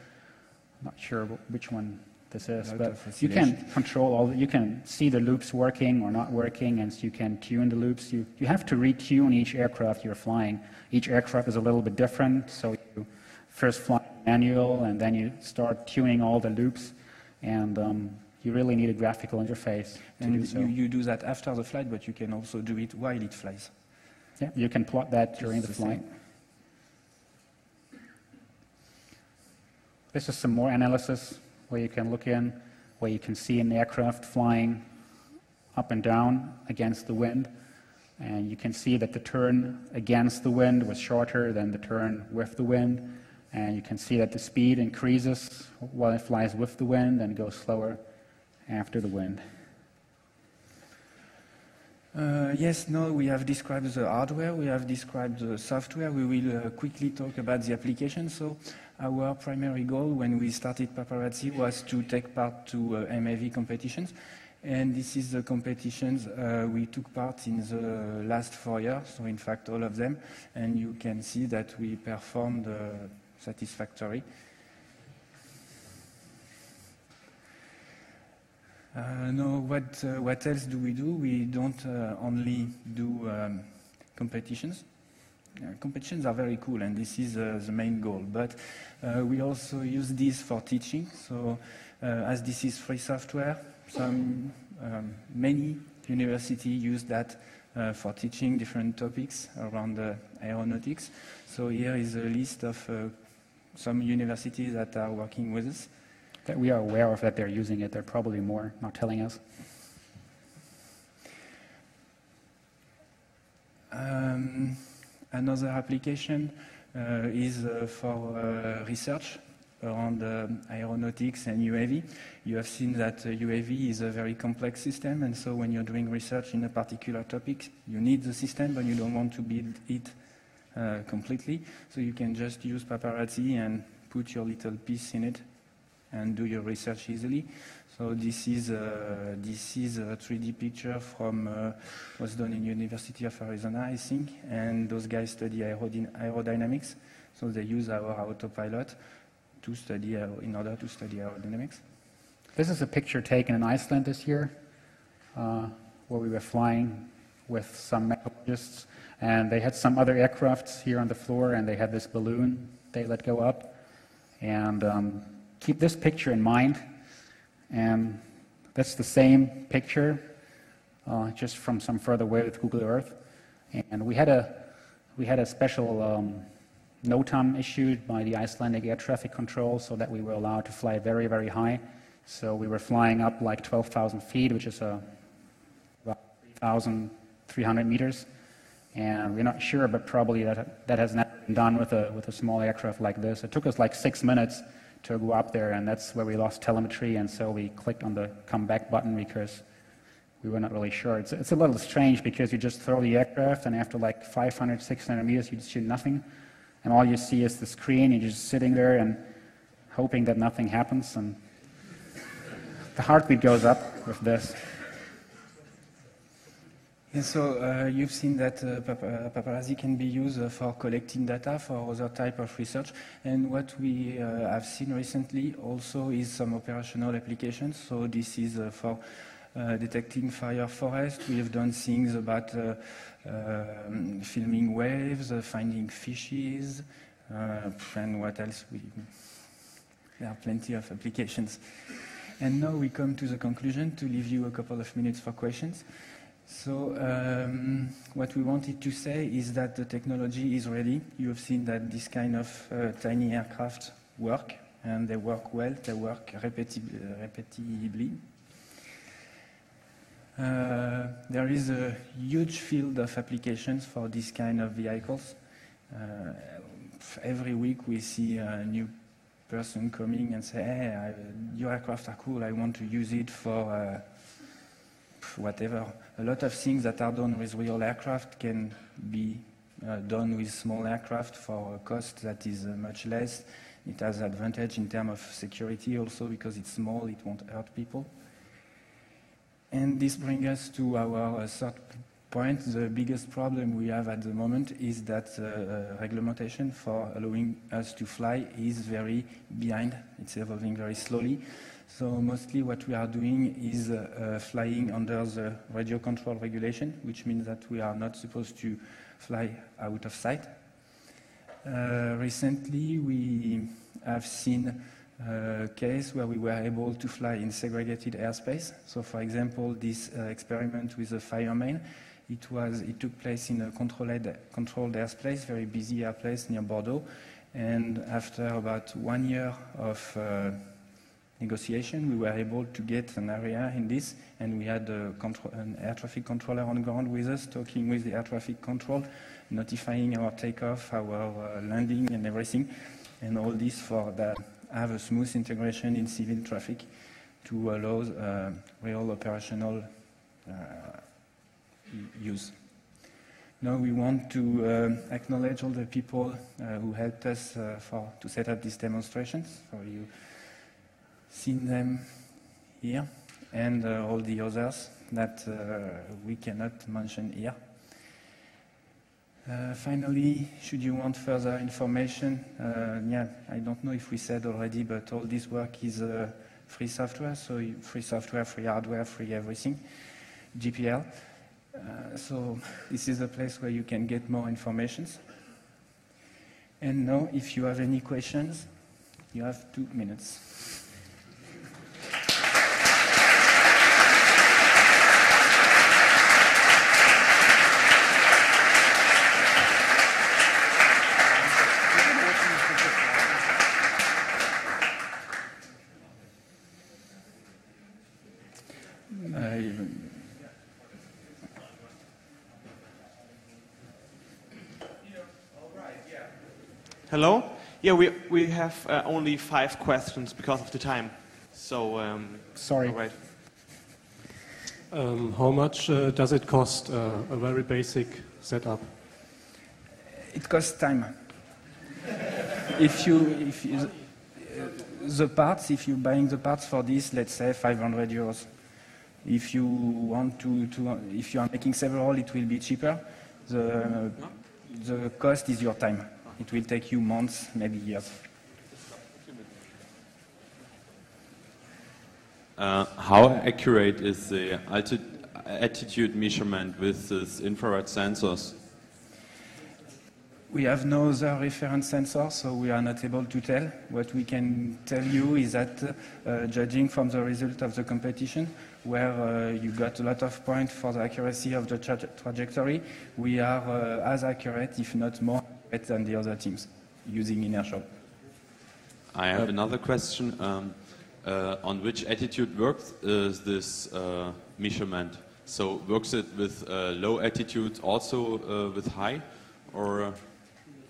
I'm not sure which one this is, but you can control all, you can see the loops working or not working, and you can tune the loops. You, you have to retune each aircraft you're flying. Each aircraft is a little bit different, so first fly manual, and then you start tuning all the loops, and um, you really need a graphical interface to and do so. You, you do that after the flight, but you can also do it while it flies. Yeah, you can plot that during the the flight. This is some more analysis where you can look in, where you can see an aircraft flying up and down against the wind. And you can see that the turn against the wind was shorter than the turn with the wind. And you can see that the speed increases while it flies with the wind and goes slower after the wind. Uh, yes, no, we have described the hardware, we have described the software. We will uh, quickly talk about the application. So, our primary goal when we started Paparazzi was to take part to uh, MAV competitions. And this is the competitions uh, we took part in the last four years, so in fact all of them. And you can see that we performed uh, satisfactory. Uh, no, what, uh, what else do we do? We don't uh, only do um, competitions. Uh, competitions are very cool, and this is uh, the main goal. But uh, we also use this for teaching. So, as this is free software, some um, many universities use that for teaching different topics around aeronautics. So here is a list of some universities that are working with us. That we are aware of that they're using it. There are probably more not telling us. Um, another application uh, is uh, for uh, research around uh, aeronautics and UAV. You have seen that uh, UAV is a very complex system, and so when you're doing research in a particular topic, you need the system, but you don't want to build it uh, completely. So you can just use Paparazzi and put your little piece in it and do your research easily. So this is uh, this is a 3D picture from uh, was done in University of Arizona, I think, and those guys study aerodyn- aerodynamics. So they use our autopilot to study in order to study aerodynamics. This is a picture taken in Iceland this year, uh, where we were flying with some meteorologists, and they had some other aircrafts here on the floor, and they had this balloon they let go up. And um, keep this picture in mind, and that's the same picture, uh, just from some further away with Google Earth. And we had a we had a special um, NOTAM issued by the Icelandic air traffic control so that we were allowed to fly very, very high. So we were flying up like 12,000 feet, which is uh, about 3,300 meters. And we're not sure, but probably that, that has not been done with a, with a small aircraft like this. It took us like six minutes to go up there, and that's where we lost telemetry, and so we clicked on the come back button because we were not really sure. It's, it's a little strange because you just throw the aircraft, and after like 500, 600 meters, you just see nothing, and all you see is the screen. You're just sitting there and hoping that nothing happens, and the heartbeat goes up with this. And so uh, you've seen that uh, uh, paparazzi can be used uh, for collecting data for other type of research. And what we uh, have seen recently also is some operational applications. So this is uh, for detecting fire forest. We have done things about um, filming waves, finding fishes, and what else? We, there are plenty of applications. And now we come to the conclusion to leave you a couple of minutes for questions. So um, what we wanted to say is that the technology is ready. You have seen that this kind of uh, tiny aircraft work, and they work well. They work repeti- uh. Uh, there is a huge field of applications for this kind of vehicles. Uh, every week we see a new person coming and say, hey, I, your aircraft are cool, I want to use it for uh, whatever. A lot of things that are done with real aircraft can be uh, done with small aircraft for a cost that is uh, much less. It has advantage in terms of security also because it's small, it won't hurt people. And this brings us to our uh, third point. The biggest problem we have at the moment is that uh, uh, regulation for allowing us to fly is very behind. It's evolving very slowly. So mostly what we are doing is uh, uh, flying under the radio control regulation, which means that we are not supposed to fly out of sight. Uh, recently, we have seen a case where we were able to fly in segregated airspace. So, for example, this uh, experiment with the fireman, it, was, it took place in a controlled, controlled airspace, very busy airspace near Bordeaux. And after about one year of uh, negotiation, we were able to get an area in this, and we had an air traffic controller on ground with us, talking with the air traffic control, notifying our takeoff, our uh, landing, and everything, and all this for that have a smooth integration in civil traffic to allow uh, real operational uh, use. Now we want to uh, acknowledge all the people uh, who helped us uh, for, to set up these demonstrations. So you seen them here, and uh, all the others that uh, we cannot mention here. Uh, finally, should you want further information, uh, yeah, I don't know if we said already, but all this work is uh, free software, so free software, free hardware, free everything, GPL. Uh, so this is a place where you can get more information. And now, if you have any questions, you have two minutes. Hello? Yeah, we, we have uh, only five questions because of the time. So, um, sorry. All right. Um, how much uh, does it cost, uh, a very basic setup? It costs time. if you, if you, the parts, if you're buying the parts for this, let's say 500 euros. If you want to, to if you are making several, it will be cheaper. The, the cost is your time. It will take you months, maybe years. Uh, how accurate is the attitude measurement with these infrared sensors? We have no other reference sensor, so we are not able to tell. What we can tell you is that, uh, judging from the result of the competition, where uh, you got a lot of points for the accuracy of the tra trajectory, we are uh, as accurate, if not more than the other teams using inertial. I have another question. Um, uh, on which attitude works is this uh, measurement? So works it with uh, low attitude also uh, with high or? Uh?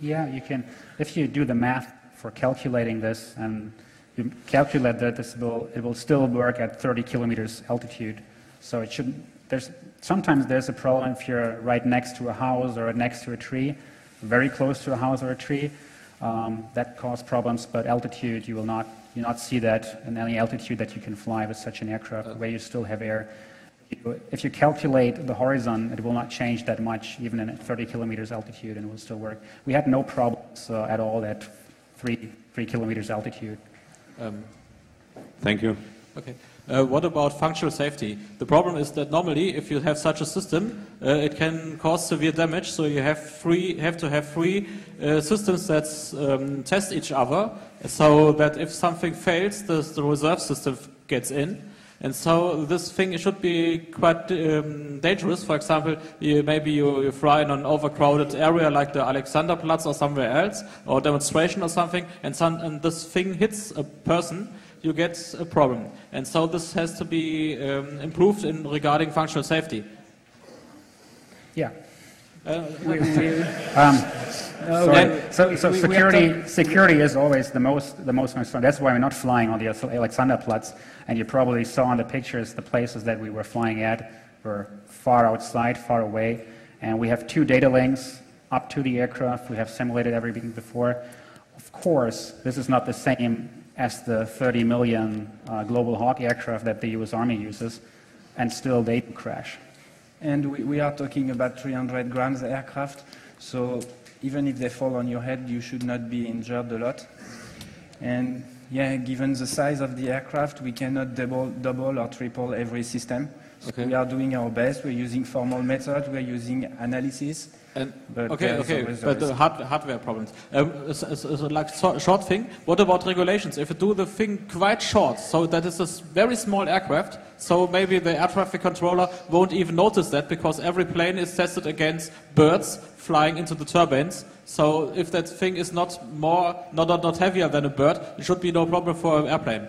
Yeah, you can. If you do the math for calculating this and you calculate that this will, it will still work at 30 kilometers altitude. So it should, there's, sometimes there's a problem if you're right next to a house or next to a tree very close to a house or a tree. Um, that cause problems, but altitude, you will not, you not see that in any altitude that you can fly with such an aircraft uh, where you still have air. If you calculate the horizon, it will not change that much, even at 30 kilometers altitude, and it will still work. We had no problems uh, at all at three, three kilometers altitude. Um, Thank you. Okay. Uh, what about functional safety? The problem is that normally, if you have such a system, uh, it can cause severe damage. So you have free, have to have three uh, systems that um, test each other, so that if something fails, the, the, reserve system gets in. And so this thing should be quite um, dangerous. For example, you, maybe you, you, fly in an overcrowded area like the Alexanderplatz or somewhere else, or demonstration or something, and, some, and this thing hits a person you get a problem. And so this has to be um, improved in regarding functional safety. Yeah. Uh, We- we- Um, no, sorry. we- so, so we- we security, security is always the most, the most concern. That's why we're not flying on the Alexanderplatz. And you probably saw in the pictures the places that we were flying at were far outside, far away. And we have two data links up to the aircraft. We have simulated everything before. Of course, this is not the same as the 30 million uh, Global Hawk aircraft that the US Army uses, and still they crash. And we, we are talking about 300 grams aircraft, so even if they fall on your head, you should not be injured a lot. And yeah, given the size of the aircraft, we cannot double, double or triple every system. So Okay. we are doing our best. We're using formal methods. We're using analysis. And, But okay, okay, but the hard, hardware problems. Um, so, so, so like so, short thing. What about regulations? If you do the thing quite short, so that is a very small aircraft, so maybe the air traffic controller won't even notice that because every plane is tested against birds flying into the turbines. So if that thing is not more, not not, not heavier than a bird, it should be no problem for an airplane.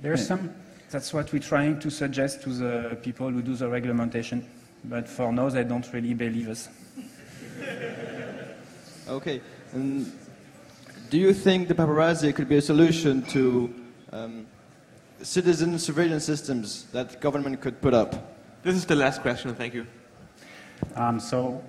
There's some That's what we're trying to suggest to the people who do the regulation. But for now, they don't really believe us. Okay. And do you think the paparazzi could be a solution to um, citizen surveillance systems that government could put up? This is the last question. Thank you. Um, so,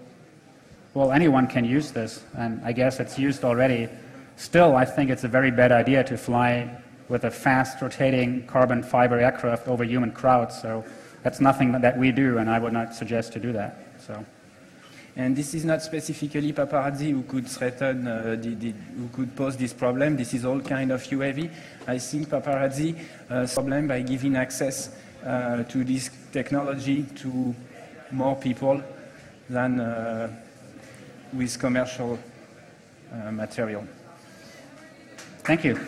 well, anyone can use this, and I guess it's used already. Still, I think it's a very bad idea to fly with a fast rotating carbon fiber aircraft over human crowds. So that's nothing that we do, and I would not suggest to do that. So. And this is not specifically paparazzi who could threaten, uh, the, the, who could pose this problem. This is all kind of UAV. I think paparazzi uh, problem by giving access uh, to this technology to more people than uh, with commercial uh, material. Thank you.